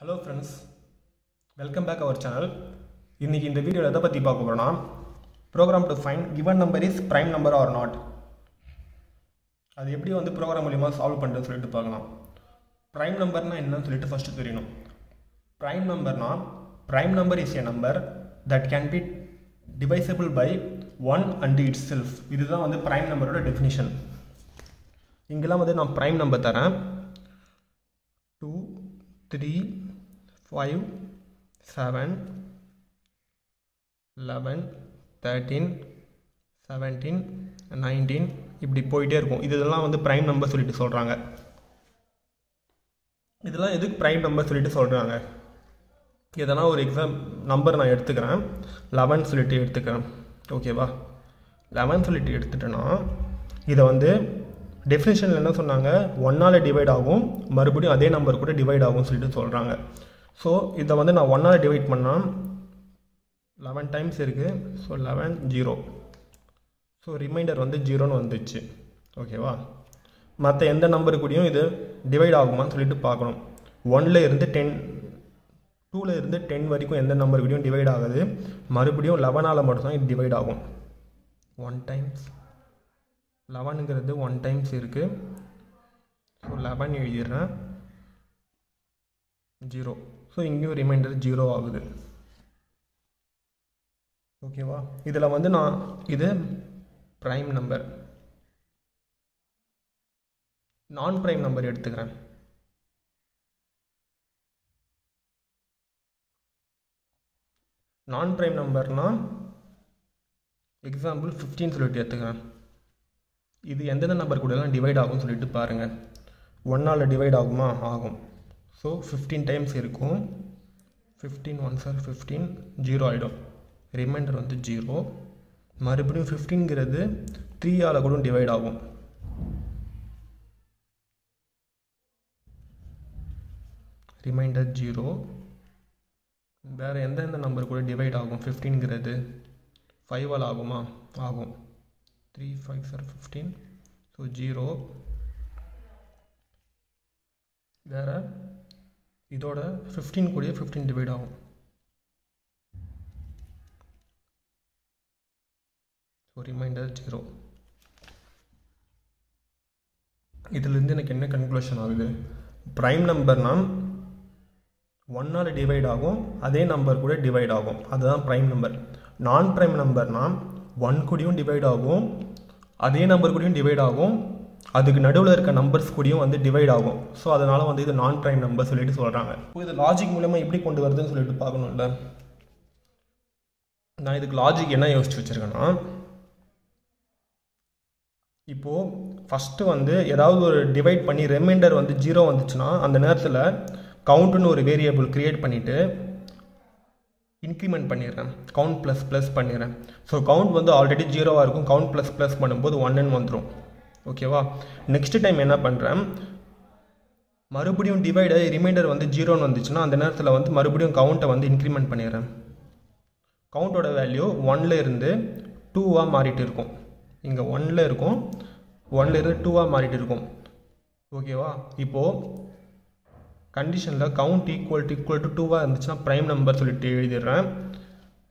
Hello friends welcome back our channel இன்றைக்கி இந்த வீடியோவில் எதை பற்றி பார்க்க போகிறோன்னா program to find given number is prime number or not அது எப்படி வந்து ப்ரோக்ராம் மூலியமாக சால்வ் பண்ணுறது சொல்லிட்டு பார்க்கலாம். ப்ரைம் நம்பர்னால் என்னன்னு சொல்லிட்டு ஃபஸ்ட்டு தெரியணும். Prime நம்பர்னா prime number is a number that can be divisible by one and itself இதுதான் வந்து ப்ரைம் நம்பரோட டெஃபினிஷன் இங்கெல்லாம் வந்து நான் ப்ரைம் நம்பர் தரேன். Two three five seven eleven thirteen seventeen nineteen இப்படி போயிட்டே இருக்கும். இதெல்லாம் வந்து ப்ரைம் நம்பர் சொல்லிட்டு சொல்கிறாங்க இதெல்லாம் எதுக்கு ப்ரைம் நம்பர் சொல்லிட்டு சொல்கிறாங்க இதெல்லாம் ஒரு எக்ஸாம் நம்பர் நான் எடுத்துக்கிறேன். லெவன் சொல்லிட்டு எடுத்துக்கிறேன். ஓகேவா லெவன் சொல்லிட்டு எடுத்துட்டேன்னா இதை வந்து டெஃபினேஷனில் என்ன சொன்னாங்க? ஒன்னால் டிவைட் ஆகும். மறுபடியும் அதே நம்பர் கூட டிவைட் ஆகும் சொல்லிட்டு சொல்கிறாங்க ஸோ இதை வந்து நான் ஒன்னால் டிவைட் பண்ணால் லெவன் டைம்ஸ் இருக்குது so eleven zero so remainder வந்து ஜீரோன்னு வந்துச்சு. ஓகேவா மற்ற எந்த நம்பர் கூடயும் இது டிவைட் ஆகுமான்னு சொல்லிட்டு பார்க்கணும். ஒன்ல இருந்து டென் டூவில் இருந்து டென் வரைக்கும் எந்த நம்பர் கூடயும் டிவைட் ஆகுது. மறுபடியும் லெவனால் மட்டும்தான் இது டிவைட் ஆகும். ஒன் டைம்ஸ் லெவனுங்கிறது ஒன் டைம்ஸ் இருக்குது ஸோ லெவன் எழுதிடுறேன். ஜீரோ ஸோ இங்கேயும் ரிமைண்டர் ஜீரோ ஆகுது. ஓகேவா இதில் வந்து நான் இது ப்ரைம் நம்பர் நான் ப்ரைம் நம்பர் எடுத்துக்கிறேன். நான் ப்ரைம் நம்பர்னால் எக்ஸாம்பிள் ஃபிஃப்டீன் சொல்லிட்டு எடுத்துக்கிறேன். இது எந்தெந்த நம்பர் கூடலாம் டிவைட் ஆகும்னு சொல்லிட்டு பாருங்கள் ஒன்னால் டிவைட் ஆகுமா? ஆகும். ஸோ ஃபிஃப்டீன் டைம்ஸ் இருக்கும். Fifteen one sir fifteen zero ஆகிடும் ரிமைண்டர் வந்து ஜீரோ மறுபடியும் ஃபிஃப்டீன்கிறது த்ரீயால் கூட டிவைட் ஆகும். ரிமைண்டர் ஜீரோ வேறு எந்தெந்த நம்பர் கூட டிவைட் ஆகும்? ஃபிஃப்டீன்கிறது ஃபைவால் ஆகுமா? ஆகும். Three five sir fifteen so zero வேறு இதோட ஃபிஃப்டீன் கூடிய ஃபிஃப்டீன் டிவைட் ஆகும். ஸோ ரிமைண்டர் ஜீரோ இதுலேருந்து எனக்கு என்ன கன்க்ளூஷன் ஆகுது? ப்ரைம் நம்பர்னால் ஒன்னால் டிவைட் ஆகும் அதே நம்பர் கூட டிவைட் ஆகும். அதுதான் ப்ரைம் நம்பர் நான் ப்ரைம் நம்பர்னால் ஒன் கூடயும் டிவைட் ஆகும் அதே நம்பர் கூடயும் டிவைட் ஆகும். அதுக்கு நடுவில் இருக்க நம்பர்ஸ் கூடயும் வந்து டிவைட் ஆகும். ஸோ அதனால் வந்து இது நான் ப்ரைம் நம்பர் சொல்லிட்டு சொல்கிறாங்க இப்போ இது லாஜிக் மூலமாக எப்படி கொண்டு வருதுன்னு சொல்லிட்டு பார்க்கணும்ல. நான் இதுக்கு லாஜிக் என்ன யோசிச்சு வச்சுருக்கேன்னா இப்போது ஃபஸ்ட்டு வந்து ஏதாவது ஒரு டிவைட் பண்ணி ரிமைண்டர் வந்து ஜீரோ வந்துச்சுன்னா அந்த நேரத்தில் கவுண்ட்டுன்னு ஒரு வேரியபிள் க்ரியேட் பண்ணிவிட்டு இன்க்ரிமெண்ட் பண்ணிடுறேன். கவுண்ட் ப்ளஸ் ப்ளஸ் பண்ணிடுறேன். ஸோ கவுண்ட் வந்து ஆல்ரெடி ஜீரோவாக இருக்கும். கவுண்ட் ப்ளஸ் ப்ளஸ் பண்ணும்போது ஒன்னுன்னு வந்துடும் ஓகேவா? நெக்ஸ்ட் டைம் என்ன பண்ணுறேன் மறுபடியும் டிவைடு ரிமைண்டர் வந்து ஜீரோன்னு வந்துச்சுன்னா அந்த நேரத்தில் வந்து மறுபடியும் கவுண்ட்டை வந்து இன்க்ரிமெண்ட் பண்ணிடுறேன். கவுண்டோட வேல்யூ ஒன்னில் இருந்து டூவாக மாறிட்டு இருக்கும். இங்கே ஒன்னில் இருக்கும். ஒன்னில் இருந்து டூவாக மாறிட்டு இருக்கும். ஓகேவா? இப்போது கண்டிஷனில் count equal to equal to டூவாக இருந்துச்சுன்னா ப்ரைம் நம்பர் சொல்லிட்டு எழுதிடுறேன்.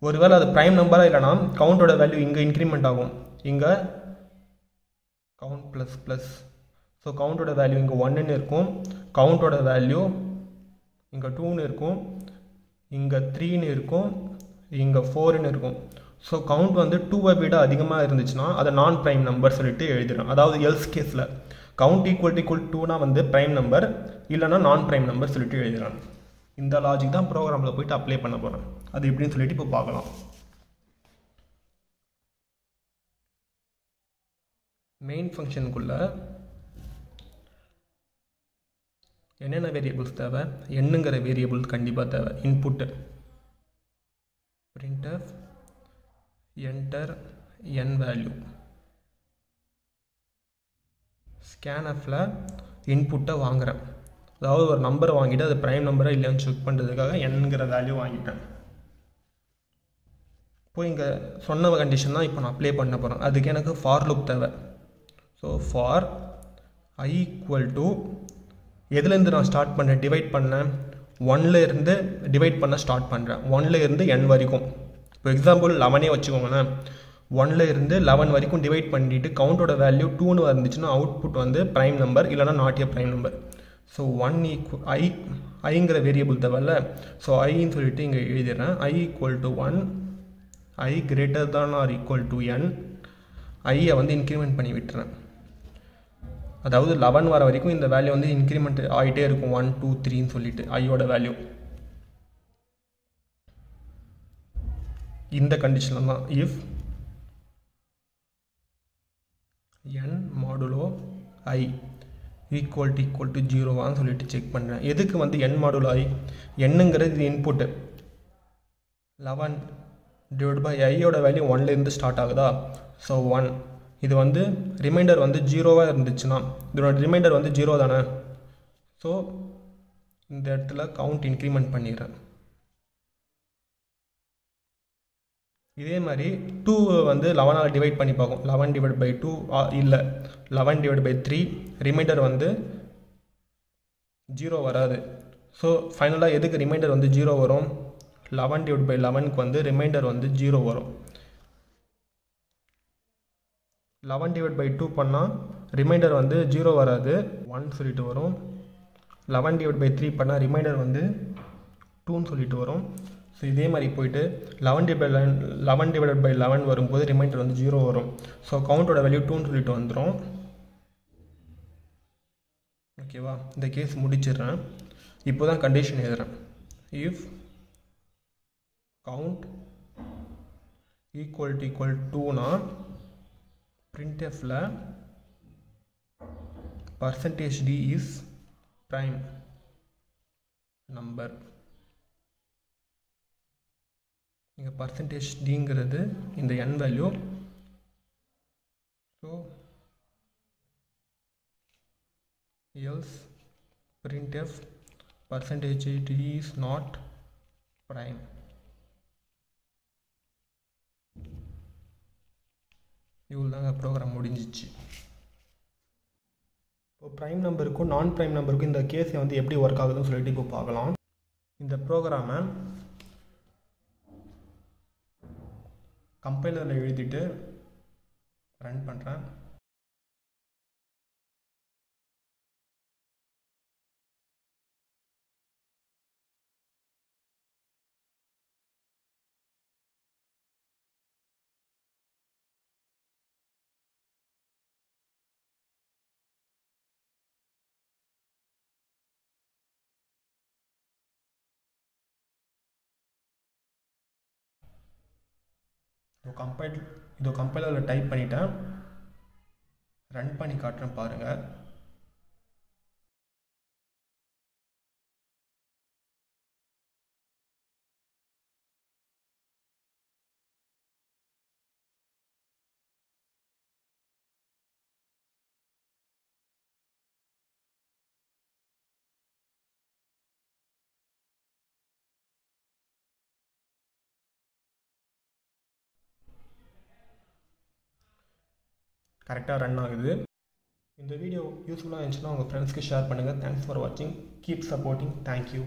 ஒருவேளை அது ப்ரைம் நம்பராக இல்லைனா கவுண்டோட வேல்யூ இங்கே இன்க்ரிமெண்ட் ஆகும். இங்கே கவுண்ட் ப்ளஸ் ப்ளஸ் ஸோ கவுண்டோட வேல்யூ இங்கே ஒன்றுன்னு இருக்கும். கவுண்டோட வேல்யூ இங்கே டூன்னு இருக்கும். இங்கே த்ரீன்னு இருக்கும். இங்கே ஃபோர்னு இருக்கும். ஸோ கவுண்ட் வந்து டூவை விட அதிகமாக இருந்துச்சுன்னா அதை நான் ப்ரைம் நம்பர் சொல்லிட்டு எழுதிடும் அதாவது எல்ஸ் கேஸில் கவுண்ட் ஈக்குவல் ஈக்குவல் டூனா வந்து ப்ரைம் நம்பர் இல்லைனா நான் ப்ரைம் நம்பர் சொல்லிட்டு எழுதுறான் இந்த லாஜிக் தான் ப்ரோக்ராமில் போயிட்டு அப்ளை பண்ண போகிறேன் அது எப்படின்னு சொல்லிட்டு இப்போ பார்க்கலாம். மெயின் ஃபங்க்ஷனுக்குள்ளே என்னென்ன வேரியபிள்ஸ் தேவை? என்னங்கிற வேரியபிள் கண்டிப்பாக தேவை. Input printf enter N value ஸ்கேனஃபில் இன்புட்டை வாங்குகிறேன் அதாவது ஒரு நம்பரை வாங்கிட்டு அது ப்ரைம் நம்பராக இல்லையான்னு செக் பண்ணுறதுக்காக என்கிற வேல்யூ வாங்கிட்டேன். இப்போ இங்கே சொன்ன கண்டிஷன் தான் இப்போ நான் அப்ளை பண்ண போகிறேன் அதுக்கு எனக்கு ஃபார் லுக் தேவை. So for I equal to எதுலேருந்து நான் ஸ்டார்ட் பண்ணேன்? டிவைட் பண்ணேன். ஒன்லேருந்து டிவைட் பண்ண ஸ்டார்ட் பண்ணுறேன் ஒன்ல இருந்து என் வரைக்கும். இப்போ எக்ஸாம்பிள் லெவனே வச்சுக்கோங்களேன். ஒன்ல இருந்து லெவன் வரைக்கும் டிவைட் பண்ணிட்டு கவுண்டோட வேல்யூ டூன்னு வந்துச்சுன்னா அவுட்புட் வந்து ப்ரைம் நம்பர் இல்லைனா not a prime number so one equal I ஐங்கிற variable தேவையில்ல. ஸோ ஐன்னு சொல்லிட்டு இங்கே எழுதிடுறேன். I equal to one I greater than or equal to N ஐயை வந்து இன்க்ரிமெண்ட் பண்ணி விட்டுறேன். அதாவது லெவன் வர வரைக்கும் இந்த வேல்யூ வந்து இன்க்ரிமெண்ட் ஆகிட்டே இருக்கும். ஒன் டூ த்ரீன்னு சொல்லிட்டு ஐயோட வேல்யூ இந்த கண்டிஷனில் தான் if N modulo I equal to equal to ஜீரோவான்னு சொல்லிட்டு செக் பண்ணுறேன் எதுக்கு வந்து என் மாடுலோ ஐ என்னங்கிறது இது இன்புட்டு லெவன் டிவைட் பை ஐயோட வேல்யூ ஒன்லேருந்து ஸ்டார்ட் ஆகுதா? ஸோ ஒன் இது வந்து ரிமைண்டர் வந்து ஜீரோவாக இருந்துச்சுன்னா இதோட ரிமைண்டர் வந்து ஜீரோ தானே? ஸோ இந்த இடத்துல கவுண்ட் இன்க்ரிமெண்ட் பண்ணிடுறேன். இதே மாதிரி டூ வந்து லெவனால் டிவைட் பண்ணி பார்க்கும் லெவன் டிவைட் பை டூ இல்லை. Eleven divide by three remainder வந்து ஜீரோ வராது. ஸோ ஃபைனலாக எதுக்கு ரிமைண்டர் வந்து ஜீரோ வரும்? லெவன் டிவைட் பை லெவனுக்கு வந்து ரிமைண்டர் வந்து ஜீரோ வரும். லெவன் டிவைட் பை டூ பண்ணால் ரிமைண்டர் வந்து ஜீரோ வராது. ஒன் சொல்லிட்டு வரும். லெவன் டிவைட் பை த்ரீ பண்ணால் ரிமைண்டர் வந்து டூன்னு சொல்லிட்டு வரும். ஸோ இதே மாதிரி போயிட்டு eleven divide by eleven eleven divide by eleven வரும்போது ரிமைண்டர் வந்து ஜீரோ வரும். ஸோ கவுண்டோட வேல்யூ டூன்னு சொல்லிட்டு வந்துடும் ஓகேவா இந்த கேஸ் முடிச்சிடுறேன். இப்போ தான் கண்டிஷன் எழுதுகிறேன் if count equal to equal to printfல percentage d is prime number இங்கே பர்சன்டேஜ் டிங்கிறது இந்த n value so else printf percentage d is not prime இவ்வளோ தாங்க ப்ரோக்ராம் முடிஞ்சிச்சு. இப்போ ப்ரைம் நம்பருக்கும் நான் ப்ரைம் நம்பருக்கும் இந்த கேஸை வந்து எப்படி ஒர்க் ஆகுதுன்னு சொல்லிட்டு இப்போ பார்க்கலாம். இந்த ப்ரோக்ராமை கம்பைலரில் எழுதிட்டு ரன் பண்ணுறேன் இப்போ கம்பைல் இதோ கம்பைலரில் டைப் பண்ணிட்டேன். ரன் பண்ணி காட்டுறேன் பாருங்கள் கரெக்டாக ரன் ஆகுது. இந்த வீடியோ யூஸ்ஃபுல்லாக இருந்துச்சுன்னா உங்கள் ஃப்ரெண்ட்ஸ்க்கு ஷேர் பண்ணுங்கள் தேங்க்ஸ் ஃபார் வாட்சிங் கீப் சப்போர்ட்டிங் தேங்க்யூ